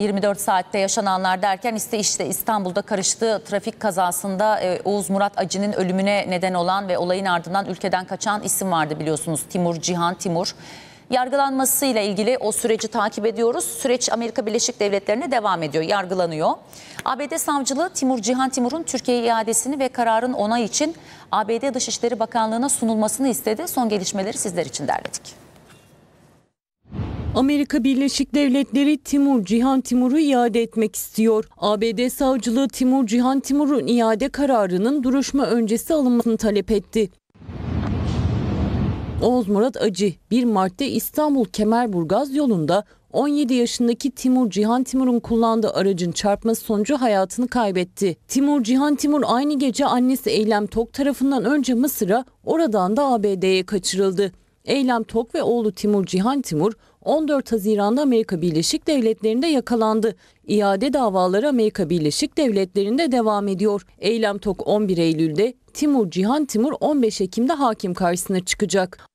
24 saatte yaşananlar derken işte işte İstanbul'da karıştığı trafik kazasında e, Oğuz Murat Acı'nın ölümüne neden olan ve olayın ardından ülkeden kaçan isim vardı biliyorsunuz. Timur Cihan Timur. Yargılanmasıyla ilgili o süreci takip ediyoruz. Süreç Amerika Birleşik Devletleri'ne devam ediyor, yargılanıyor. ABD savcılığı Timur Cihan Timur'un Türkiye iadesini ve kararın onay için ABD Dışişleri Bakanlığı'na sunulmasını istedi. Son gelişmeleri sizler için derledik. Amerika Birleşik Devletleri Timur Cihan Timur'u iade etmek istiyor. ABD savcılığı Timur Cihan Timur'un iade kararının duruşma öncesi alınmasını talep etti. Oğuz Murat Acı 1 Mart'ta İstanbul Kemerburgaz yolunda 17 yaşındaki Timur Cihan Timur'un kullandığı aracın çarpması sonucu hayatını kaybetti. Timur Cihan Timur aynı gece annesi Eylem Tok tarafından önce Mısır'a oradan da ABD'ye kaçırıldı. Eylem Tok ve oğlu Timur Cihan Timur 14 Haziran'da Amerika Birleşik Devletleri'nde yakalandı. İade davaları Amerika Birleşik Devletleri'nde devam ediyor. Eylem Tok 11 Eylül'de, Timur Cihan Timur 15 Ekim'de hakim karşısına çıkacak.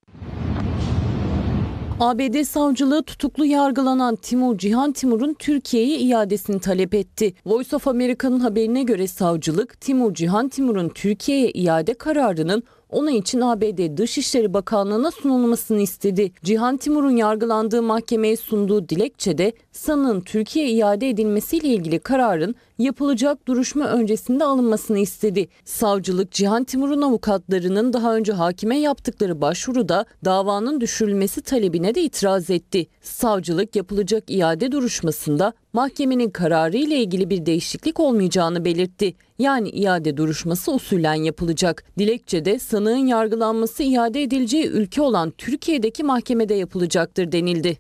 ABD savcılığı tutuklu yargılanan Timur Cihan Timur'un Türkiye'ye iadesini talep etti. Voice of America'nın haberine göre savcılık Timur Cihan Timur'un Türkiye'ye iade kararının onun için ABD Dışişleri Bakanlığı'na sunulmasını istedi. Cihan Timur'un yargılandığı mahkemeye sunduğu dilekçede sanığın Türkiye iade edilmesiyle ilgili kararın yapılacak duruşma öncesinde alınmasını istedi. Savcılık Cihan Timur'un avukatlarının daha önce hakime yaptıkları başvuruda davanın düşürülmesi talebine de itiraz etti. Savcılık yapılacak iade duruşmasında mahkemenin kararı ile ilgili bir değişiklik olmayacağını belirtti. Yani iade duruşması usulen yapılacak. Dilekçede sanığın yargılanması iade edileceği ülke olan Türkiye'deki mahkemede yapılacaktır denildi.